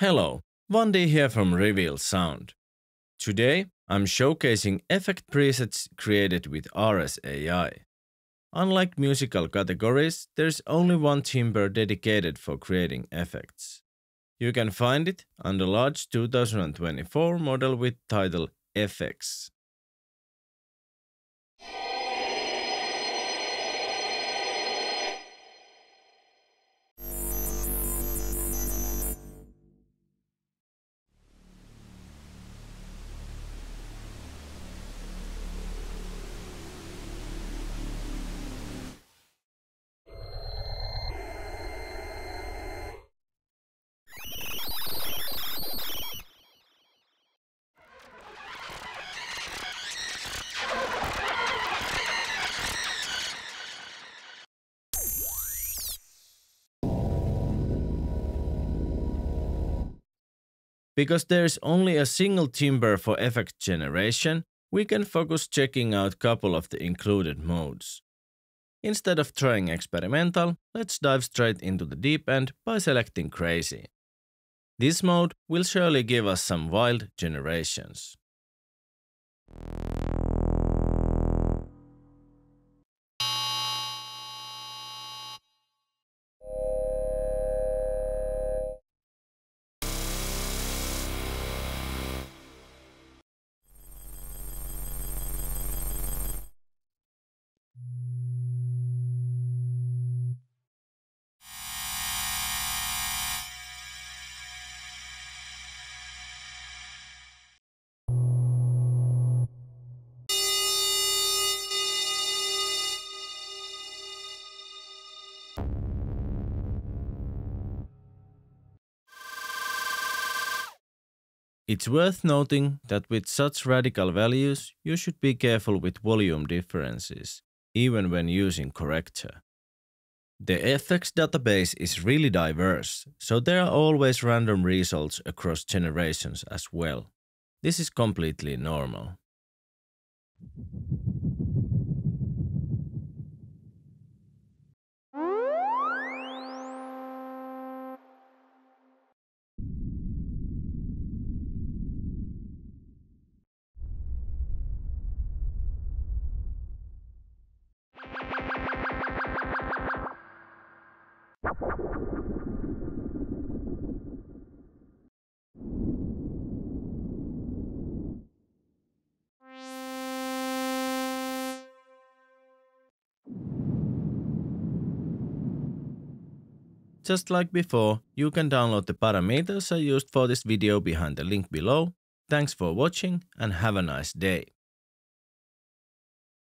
Hello, Vandi here from Reveal Sound. Today I'm showcasing effect presets created with RSAI. Unlike musical categories, there's only one timbre dedicated for creating effects. You can find it under Large 2024 model with title FX. Because there's only a single timbre for effect generation, we can focus checking out couple of the included modes. Instead of trying experimental, let's dive straight into the deep end by selecting crazy. This mode will surely give us some wild generations. It's worth noting that with such radical values, you should be careful with volume differences, even when using corrector. The FX database is really diverse, so there are always random results across generations as well. This is completely normal. Just like before, you can download the parameters I used for this video behind the link below. Thanks for watching and have a nice day.